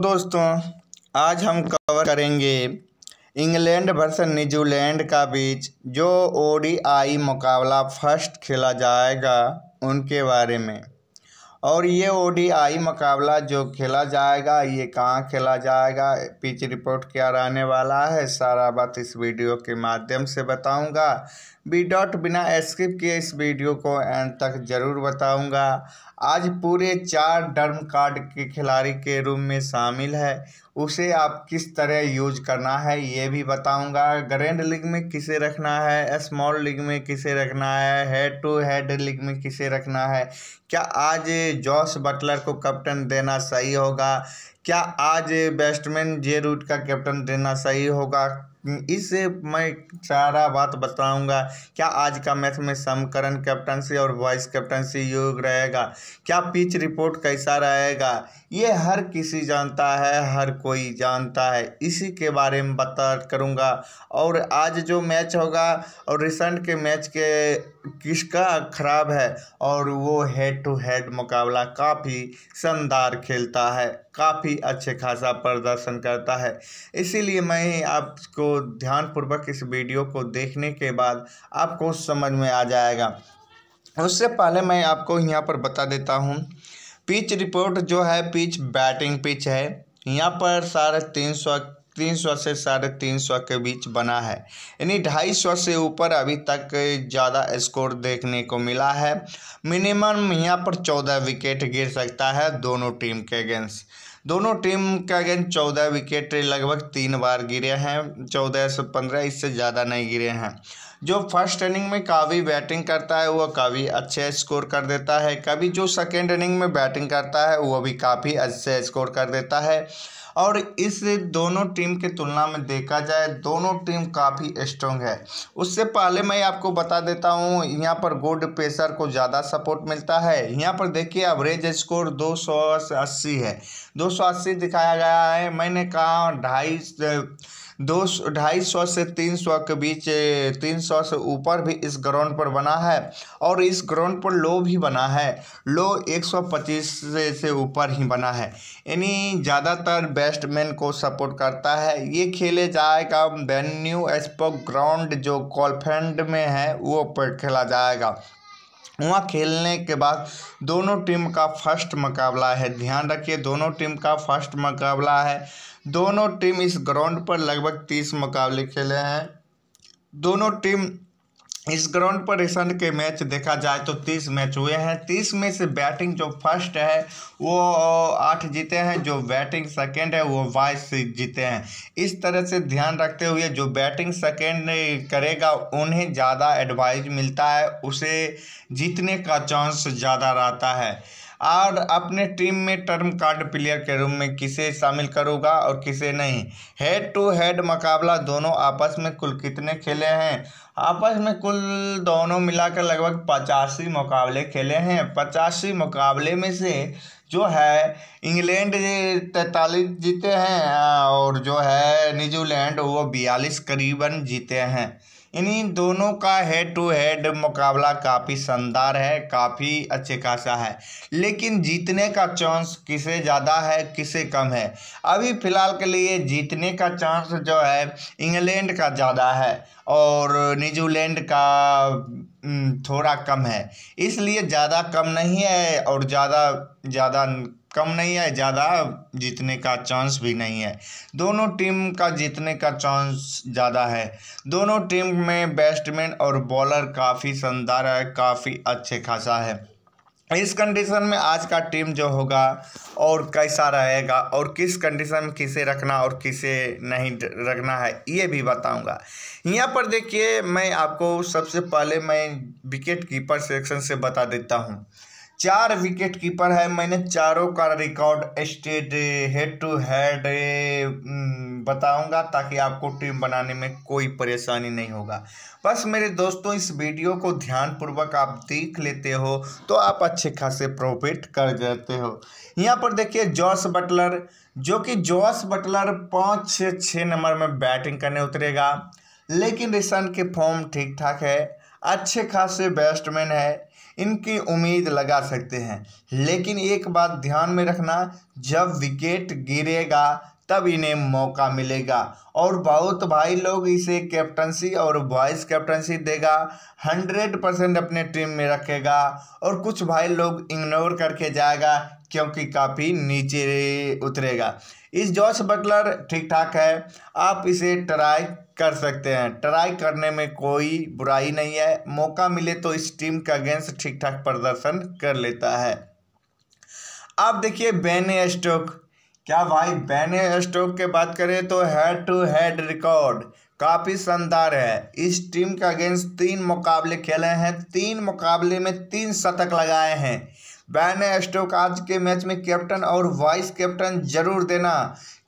दोस्तों, आज हम कवर करेंगे इंग्लैंड वर्सेस न्यूजीलैंड का बीच, जो ओडीआई मुकाबला फ़र्स्ट खेला जाएगा उनके बारे में। और ये ओडीआई मुकाबला जो खेला जाएगा, ये कहाँ खेला जाएगा, पिच रिपोर्ट क्या रहने वाला है, सारा बात इस वीडियो के माध्यम से बताऊँगा। बी डॉट बिना स्किप किए इस वीडियो को एंड तक ज़रूर बताऊँगा। आज पूरे चार डर्म कार्ड के खिलाड़ी के रूम में शामिल है। उसे आप किस तरह यूज़ करना है, ये भी बताऊँगा। ग्रैंड लीग में किसे रखना है, स्मॉल लीग में किसे रखना है, हेड टू हेड लीग में किसे रखना है। क्या आज जॉस बटलर को कैप्टन देना सही होगा? क्या आज बैट्समैन जे रूट का कैप्टन देना सही होगा? इससे मैं सारा बात बताऊँगा। क्या आज का मैच में समकरण कैप्टनसी और वाइस कैप्टनसी योग रहेगा? क्या पिच रिपोर्ट कैसा रहेगा? ये हर किसी जानता है, हर कोई जानता है। इसी के बारे में बता करूँगा। और आज जो मैच होगा, और रिसेंट के मैच के किसका खराब है, और वो हेड टू हेड मुकाबला काफ़ी शानदार खेलता है। काफ़ी अच्छे खासा प्रदर्शन करता है। इसीलिए मैं आपको ध्यानपूर्वक इस वीडियो को देखने के बाद आपको समझ में आ जाएगा। उससे पहले मैं आपको यहाँ पर बता देता हूँ। पिच रिपोर्ट जो है, पिच बैटिंग पिच है। यहाँ पर साढ़े तीन सौ तीन सौ से साढ़े तीन सौ के बीच बना है। यानी ढाई सौ से ऊपर अभी तक ज़्यादा स्कोर देखने को मिला है। मिनिमम यहाँ पर चौदह विकेट गिर सकता है दोनों टीम के अगेंस्ट। दोनों टीम के अगेंस्ट चौदह विकेट लगभग तीन बार गिरे हैं। चौदह से पंद्रह इससे ज़्यादा नहीं गिरे हैं। जो फ़र्स्ट इनिंग में काफ़ी बैटिंग करता है, वो काफ़ी अच्छे स्कोर कर देता है। कभी जो सेकेंड इनिंग में बैटिंग करता है, वो भी काफ़ी अच्छे स्कोर कर देता है। और इस दोनों टीम के तुलना में देखा जाए, दोनों टीम काफ़ी स्ट्रॉन्ग है। उससे पहले मैं आपको बता देता हूँ, यहाँ पर गुड पेसर को ज़्यादा सपोर्ट मिलता है। यहाँ पर देखिए एवरेज स्कोर दो सौ अस्सी है। दो सौ अस्सी दिखाया गया है। मैंने कहा ढाई दो ढाई सौ से तीन सौ के बीच तीन सौ से ऊपर भी इस ग्राउंड पर बना है और इस ग्राउंड पर लो भी बना है। लो एक सौ पच्चीस से ऊपर ही बना है। यानी ज़्यादातर बैट्समैन को सपोर्ट करता है। ये खेले जाएगा वेन्यू एस्पोक ग्राउंड जो कॉलफेंड में है, वो पर खेला जाएगा। वहाँ खेलने के बाद दोनों टीम का फ़र्स्ट मुकाबला है। ध्यान रखिए, दोनों टीम का फ़र्स्ट मुकाबला है। दोनों टीम इस ग्राउंड पर लगभग तीस मुकाबले खेले हैं। दोनों टीम इस ग्राउंड पर रिसेंट के मैच देखा जाए तो तीस मैच हुए हैं। तीस में से बैटिंग जो फ़र्स्ट है, वो आठ जीते हैं, जो बैटिंग सेकंड है, वो बाईस जीते हैं। इस तरह से ध्यान रखते हुए जो बैटिंग सेकंड करेगा, उन्हें ज़्यादा एडवाइज मिलता है, उसे जीतने का चांस ज़्यादा रहता है। और अपने टीम में टर्म कार्ड प्लेयर के रूम में किसे शामिल करूँगा और किसे नहीं? हेड टू हेड मुकाबला दोनों आपस में कुल कितने खेले हैं? आपस में कुल दोनों मिलाकर लगभग पचासी मुकाबले खेले हैं। पचासी मुकाबले में से जो है इंग्लैंड तैतालीस जीते हैं और जो है न्यूजीलैंड वो बयालीस करीबन जीते हैं। इन्हीं दोनों का हेड टू हेड मुकाबला काफ़ी शानदार है, काफ़ी अच्छे खासा है। लेकिन जीतने का चांस किसे ज़्यादा है, किसे कम है? अभी फ़िलहाल के लिए जीतने का चांस जो है, इंग्लैंड का ज़्यादा है और न्यूजीलैंड का थोड़ा कम है। इसलिए ज़्यादा कम नहीं है और ज़्यादा ज़्यादा कम नहीं है, ज़्यादा जीतने का चांस भी नहीं है। दोनों टीम का जीतने का चांस ज़्यादा है। दोनों टीम में बैट्समैन और बॉलर काफ़ी शानदार है, काफ़ी अच्छे खासा है। इस कंडीशन में आज का टीम जो होगा और कैसा रहेगा और किस कंडीशन में किसे रखना और किसे नहीं रखना है, ये भी बताऊँगा। यहाँ पर देखिए, मैं आपको सबसे पहले मैं विकेट कीपर सेक्शन से बता देता हूँ। चार विकेट कीपर है। मैंने चारों का record stat head to head बताऊँगा ताकि आपको टीम बनाने में कोई परेशानी नहीं होगा। बस मेरे दोस्तों, इस वीडियो को ध्यानपूर्वक आप देख लेते हो तो आप अच्छे खासे प्रॉफिट कर जाते हो। यहाँ पर देखिए जॉस बटलर जो कि जॉस बटलर पाँच से छः नंबर में बैटिंग करने उतरेगा, लेकिन रिसेंट के फॉर्म ठीक ठाक है। अच्छे खासे बैट्समैन है। इनकी उम्मीद लगा सकते हैं। लेकिन एक बात ध्यान में रखना, जब विकेट गिरेगा, तब इन्हें मौका मिलेगा। और बहुत भाई लोग इसे कैप्टनसी और वाइस कैप्टनसी देगा, हंड्रेड परसेंट अपने टीम में रखेगा और कुछ भाई लोग इग्नोर करके जाएगा, क्योंकि काफ़ी नीचे उतरेगा। इस जॉस बटलर ठीक ठाक है। आप इसे ट्राई कर सकते हैं। ट्राई करने में कोई बुराई नहीं है। मौका मिले तो इस टीम का अगेंस्ट ठीक ठाक प्रदर्शन कर लेता है। आप देखिए बैने स्टोक। क्या भाई, बैने स्टोक के बात करें तो हेड टू हेड रिकॉर्ड काफ़ी शानदार है। इस टीम का अगेंस्ट तीन मुकाबले खेले हैं। तीन मुकाबले में तीन शतक लगाए हैं। बैन स्टोक आज के मैच में कैप्टन और वाइस कैप्टन ज़रूर देना,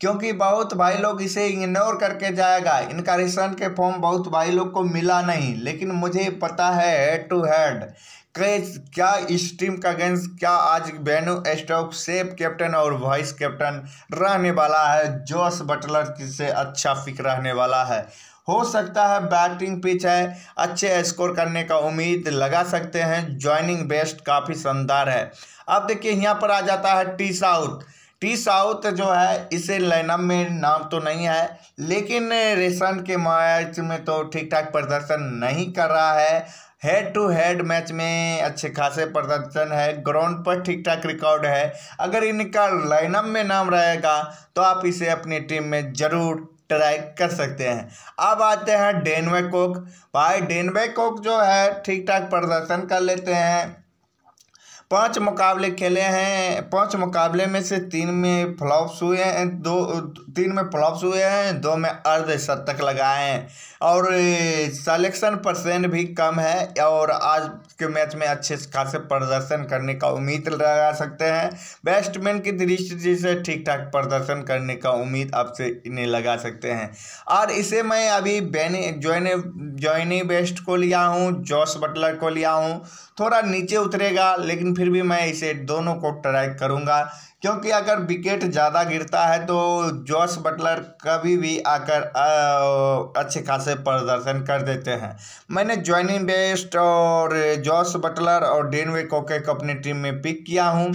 क्योंकि बहुत भाई लोग इसे इग्नोर करके जाएगा। इनका रिसेंट के फॉर्म बहुत भाई लोग को मिला नहीं, लेकिन मुझे पता है हेड टू हेड क्या इस टीम का गेंस क्या आज बेनू, स्टोक सेफ़ कैप्टन और वाइस कैप्टन रहने वाला है? जोस बटलर से अच्छा फिक रहने वाला है? हो सकता है बैटिंग पिच है। अच्छे स्कोर करने का उम्मीद लगा सकते हैं। ज्वाइनिंग बेस्ट काफ़ी शानदार है। अब देखिए, यहाँ पर आ जाता है टी साउथ। टी साउथ जो है, इसे लाइनअप में नाम तो नहीं है, लेकिन रेसन के मैच में तो ठीक ठाक प्रदर्शन नहीं कर रहा है। हेड टू हेड मैच में अच्छे खासे प्रदर्शन है। ग्राउंड पर ठीक ठाक रिकॉर्ड है। अगर इनका लाइनअप में नाम रहेगा तो आप इसे अपनी टीम में ज़रूर ट्राई कर सकते हैं। अब आते हैं डेनवे कोक भाई डेनवे कोक जो है ठीक ठाक प्रदर्शन कर लेते हैं। पाँच मुकाबले खेले हैं। पाँच मुकाबले में से तीन में फ्लॉप्स हुए हैं। दो तीन में फ्लॉप्स हुए हैं, दो में अर्ध शतक लगाए हैं। और सलेक्शन परसेंट भी कम है और आज के मैच में अच्छे खासे प्रदर्शन करने का उम्मीद लगा सकते हैं। बैट्समैन की दृष्टि से ठीक ठाक प्रदर्शन करने का उम्मीद आपसे इन्हें लगा सकते हैं। और इसे मैं अभी बैनी जॉइने जॉइनी बेस्ट को लिया हूँ जॉस बटलर को लिया हूँ। थोड़ा नीचे उतरेगा, लेकिन फिर भी मैं इसे दोनों को ट्राई करूँगा। क्योंकि अगर विकेट ज़्यादा गिरता है तो जॉस बटलर कभी भी आकर अच्छे खासे प्रदर्शन कर देते हैं। मैंने ज्वाइनिंग बेस्ट और जॉस बटलर और डेनवे कोके को अपनी टीम में पिक किया हूँ।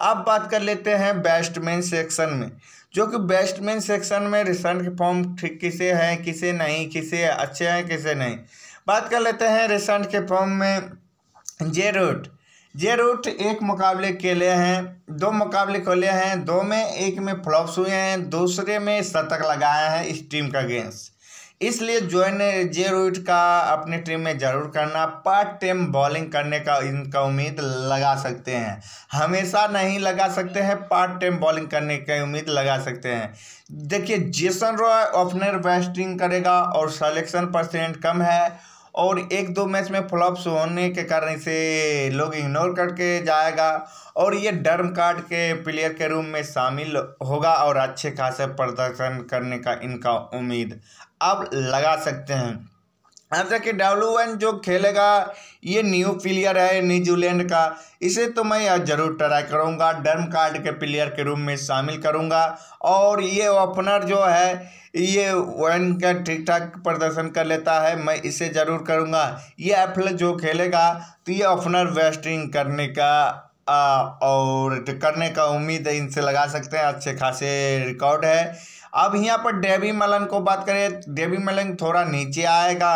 अब बात कर लेते हैं बैट्समैन सेक्शन में, जो कि बैट्समैन सेक्शन में रिसेंट के फॉर्म ठीक किसे हैं, किसे नहीं, किसे अच्छे हैं, किसे नहीं। बात कर लेते हैं रिसेंट के फॉर्म में जे रूट जे रूट एक मुकाबले के लिए हैं। दो मुकाबले खोले हैं। दो में एक में फ्लॉप्स हुए हैं। दूसरे में शतक लगाए हैं इस टीम का गेंस इसलिए जो है जे रूट का अपनी टीम में ज़रूर करना। पार्ट टाइम बॉलिंग करने का इनका उम्मीद लगा सकते हैं। हमेशा नहीं लगा सकते हैं पार्ट टाइम बॉलिंग करने की उम्मीद लगा सकते हैं। देखिए जेसन रॉय ओपनर बैटिंग करेगा और सलेक्शन परसेंट कम है। और एक दो मैच में फ्लॉप्स होने के कारण इसे लोग इग्नोर करके जाएगा। और ये डर्म कार्ड के प्लेयर के रूम में शामिल होगा और अच्छे खासे प्रदर्शन करने का इनका उम्मीद। अब लगा सकते हैं। अब कि डब्ल्यू वन जो खेलेगा ये न्यू प्लेयर है न्यूजीलैंड का। इसे तो मैं ज़रूर ट्राई करूँगा डर्म कार्ड के प्लेयर के रूप में शामिल करूँगा। और ये ओपनर जो है ये वन का ठीक ठाक प्रदर्शन कर लेता है मैं इसे ज़रूर करूँगा। ये एफल जो खेलेगा तो ये ओपनर वेस्टिंग करने का आ, और करने का उम्मीद इनसे लगा सकते हैं। अच्छे खासे रिकॉर्ड है। अब यहाँ पर डेवी मलन को बात करें डेवी मलन थोड़ा नीचे आएगा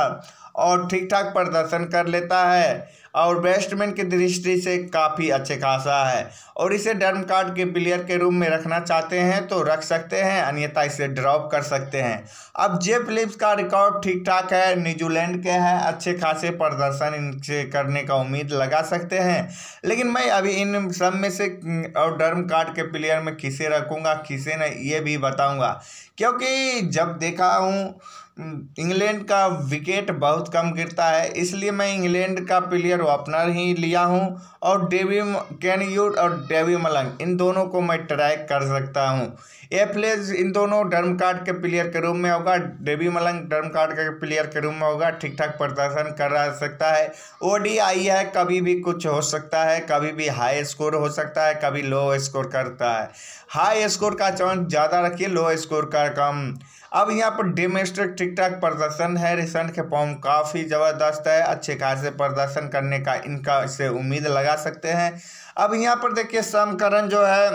और ठीक ठाक प्रदर्शन कर लेता है। और बैट्समैन की दृष्टि से काफ़ी अच्छे खासा है। और इसे डर्म कार्ड के प्लेयर के रूम में रखना चाहते हैं तो रख सकते हैं, अन्यथा इसे ड्रॉप कर सकते हैं। अब जे फिलिप्स का रिकॉर्ड ठीक ठाक है न्यूजीलैंड के हैं, अच्छे खासे प्रदर्शन इनसे करने का उम्मीद लगा सकते हैं। लेकिन मैं अभी इन सब में से और डर्म कार्ड के प्लेयर में किसे रखूँगा, किसे नहीं, ये भी बताऊँगा। क्योंकि जब देखा हूँ इंग्लैंड का विकेट बहुत कम गिरता है, इसलिए मैं इंग्लैंड का प्लेयर ओपनर ही लिया हूँ और डेवी कैन कैनयूट और डेवी मलंग, इन दोनों को मैं ट्राई कर सकता हूँ। ये प्लेयर इन दोनों डर्म कार्ड के प्लेयर के रूम में होगा डेवी मलंग डर्म कार्ड के प्लेयर के रूम में होगा ठीक ठाक प्रदर्शन कर सकता है। ओ है, कभी भी कुछ हो सकता है, कभी भी हाई स्कोर हो सकता है, कभी लो स्कोर करता है। हाई स्कोर का चांस ज़्यादा रखिए लो स्कोर का कम। अब यहाँ पर डोमेस्टिक ठीक ठाक प्रदर्शन है। रिसेंट के फॉर्म काफ़ी ज़बरदस्त है। अच्छे खासे प्रदर्शन करने का इनका इससे उम्मीद लगा सकते हैं। अब यहाँ पर देखिए समकरण जो है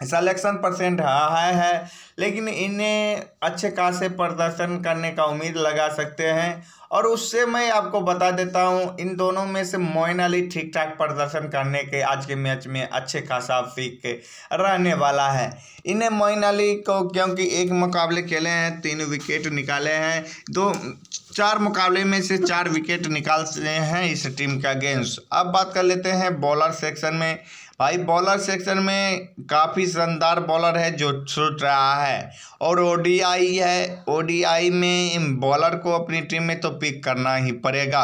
सलेक्शन परसेंट हाई है लेकिन इन्हें अच्छे खासे प्रदर्शन करने का उम्मीद लगा सकते हैं। और उससे मैं आपको बता देता हूँ, इन दोनों में से मोइन अली ठीक ठाक प्रदर्शन करने के, आज के मैच में अच्छे खासा फीक रहने वाला है। इन्हें मोइन अली को, क्योंकि एक मुकाबले खेले हैं, तीन विकेट निकाले हैं, दो चार मुकाबले में से चार विकेट निकालते हैं इस टीम का गेंस अब बात कर लेते हैं बॉलर सेक्शन में। भाई बॉलर सेक्शन में काफ़ी शानदार बॉलर है जो छूट रहा है। और ओडीआई है। ओडीआई में बॉलर को अपनी टीम में तो पिक करना ही पड़ेगा।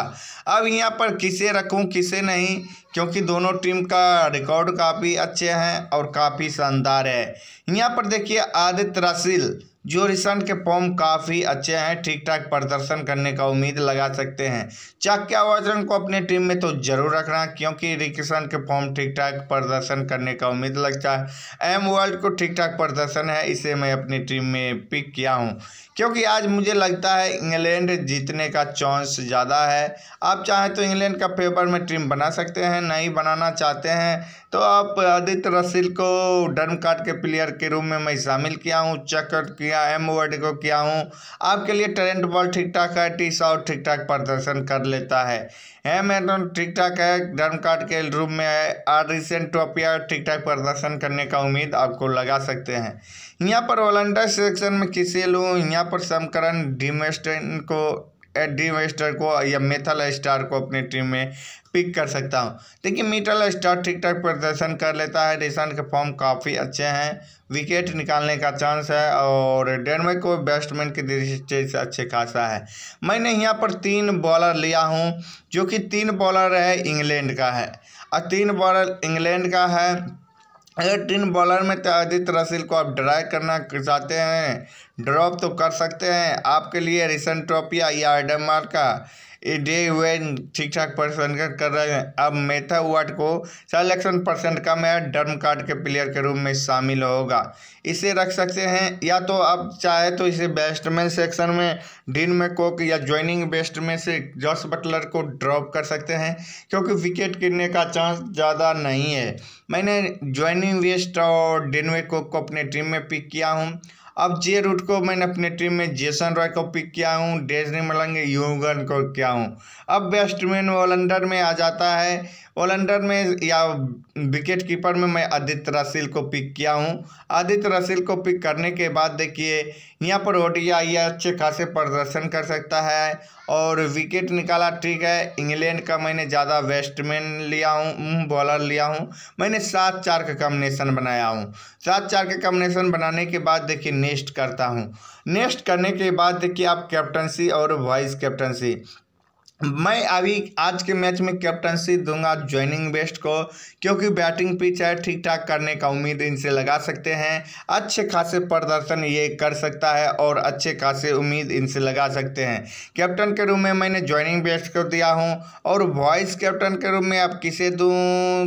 अब यहाँ पर किसे रखूँ, किसे नहीं? क्योंकि दोनों टीम का रिकॉर्ड काफ़ी अच्छे हैं और काफ़ी शानदार है। यहाँ पर देखिए आदित्य रसील जो रिसेंट के फॉर्म काफ़ी अच्छे हैं ठीक ठाक प्रदर्शन करने का उम्मीद लगा सकते हैं। चाक्या वाजन को अपनी टीम में तो ज़रूर रखना, क्योंकि रिकिशन के फॉर्म ठीक ठाक प्रदर्शन करने का उम्मीद लगता है। एम वर्ल्ड को ठीक ठाक प्रदर्शन है, इसे मैं अपनी टीम में पिक किया हूँ। क्योंकि आज मुझे लगता है इंग्लैंड जीतने का चांस ज़्यादा है। आप चाहें तो इंग्लैंड का फेवर में टीम बना सकते हैं, नहीं बनाना चाहते हैं तो आप आदित्य रसील को डर्म कार्ड के प्लेयर के रूप में मैं शामिल किया हूँ चक्कर किया एम वर्ड को किया हूँ। आपके लिए टैलेंट बॉल ठीक ठाक है टी शॉट ठीक ठाक प्रदर्शन कर लेता है। हैमिल्टन ठीक ठाक है डर्म कार्ड के रूप में है। और रिसेंट टॉपिया ठीक ठाक प्रदर्शन करने का उम्मीद आपको लगा सकते हैं। यहाँ पर वॉलंटियर सेक्शन में किसे लूँ यहाँ पर समकरण डिमेस्टन को डी वेस्टर को या मेथल स्टार को अपनी टीम में पिक कर सकता हूँ। देखिए मीटल स्टार ठीक ठाक प्रदर्शन कर लेता है। रिसेंट के फॉर्म काफ़ी अच्छे हैं। विकेट निकालने का चांस है और डेनमार्क को बैट्समैन की दृष्टि से अच्छे खासा है। मैंने यहाँ पर तीन बॉलर लिया हूँ, जो कि तीन बॉलर है इंग्लैंड का है। और तीन बॉलर इंग्लैंड का है अगर टीम बॉलर में आदित्य रसील को आप ड्राई करना चाहते हैं, ड्रॉप तो कर सकते हैं। आपके लिए रिसेंट ट्रॉफिया या आइडमार का। डे वेन ठीक ठाक परसेंट कर रहे हैं। अब मेथा वाट को सलेक्शन परसेंट कम है डर्म कार्ड के प्लेयर के रूप में शामिल होगा। इसे रख सकते हैं, या तो आप चाहे तो इसे बेस्टमैन सेक्शन में डीन में कोक या ज्वाइनिंग बेस्ट में से जॉस बटलर को ड्रॉप कर सकते हैं, क्योंकि विकेट गिरने का चांस ज़्यादा नहीं है। मैंने ज्वाइनिंग वेस्ट और डिनवे कोक को अपने टीम में पिक किया हूँ। अब जे रूट को मैंने अपने टीम में जेसन रॉय को पिक किया हूँ, डेजनी मलंग, यूगन को किया हूँ। अब बैट्समैन वॉलंडर में आ जाता है। वॉलंडर में या विकेट कीपर में मैं आदित्य रसील को पिक किया हूँ। आदित्य रसील को पिक करने के बाद देखिए, यहाँ पर ओडिया अच्छे खासे प्रदर्शन कर सकता है और विकेट निकाला, ठीक है। इंग्लैंड का मैंने ज़्यादा वेस्टमैन लिया हूँ बॉलर लिया हूँ। मैंने सात चार का कम्बिनेशन बनाया हूँ। सात चार के कम्बिनेशन बनाने के बाद देखिए नेक्स्ट करता हूँ। नेक्स्ट करने के बाद देखिए, आप कैप्टनसी और वाइस कैप्टनसी मैं अभी आज के मैच में कैप्टनसी दूँगा ज्वाइनिंग बेस्ट को, क्योंकि बैटिंग पिच है ठीक ठाक करने का उम्मीद इनसे लगा सकते हैं। अच्छे खासे प्रदर्शन ये कर सकता है और अच्छे खासे उम्मीद इनसे लगा सकते हैं। कैप्टन के रूप में मैंने ज्वाइनिंग बेस्ट को दिया हूँ, और वॉइस कैप्टन के रूप में आप किसे दूँ?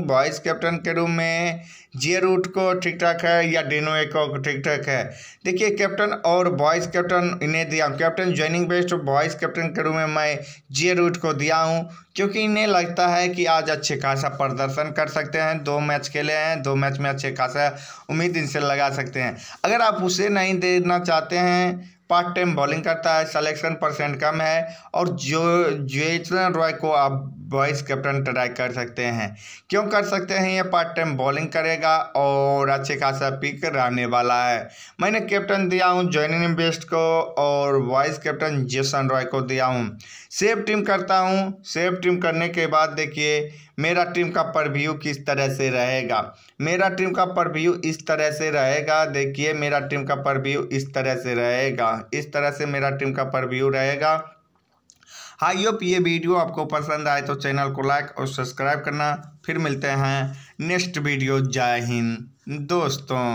वॉइस कैप्टन के रूप में जे रूट को ठीक ठाक है या डिनोए को ठीक ठाक है? देखिए, कैप्टन और वॉइस कैप्टन इन्हें दिया। Captain Jonny Bairstow vice captain के रूप में मैं जे रूट को दिया हूँ, क्योंकि इन्हें लगता है कि आज अच्छे खासा प्रदर्शन कर सकते हैं। दो मैच खेले हैं, दो मैच में अच्छे खासा उम्मीद इनसे लगा सकते हैं। अगर आप उसे नहीं देना चाहते हैं पार्ट टाइम बॉलिंग करता है सलेक्शन परसेंट कम है और जो जेसन रॉय को आप वाइस कैप्टन ट्राई कर सकते हैं। क्यों कर सकते हैं? ये पार्ट टाइम बॉलिंग करेगा और अच्छे खासा पिक रहने वाला है। मैंने कैप्टन दिया हूँ जॉइनिंग बेस्ट को और वाइस कैप्टन जेसन रॉय को दिया हूँ। सेव टीम करता हूँ। सेव टीम करने के बाद देखिए, मेरा टीम का परव्यू किस तरह से रहेगा। मेरा टीम का परव्यू इस तरह से रहेगा। देखिए, मेरा टीम का परव्यू इस तरह से रहेगा। इस तरह से मेरा टीम का परव्यू रहेगा। आई होप ये वीडियो आपको पसंद आए तो चैनल को लाइक और सब्सक्राइब करना। फिर मिलते हैं नेक्स्ट वीडियो। जय हिंद। दोस्तों।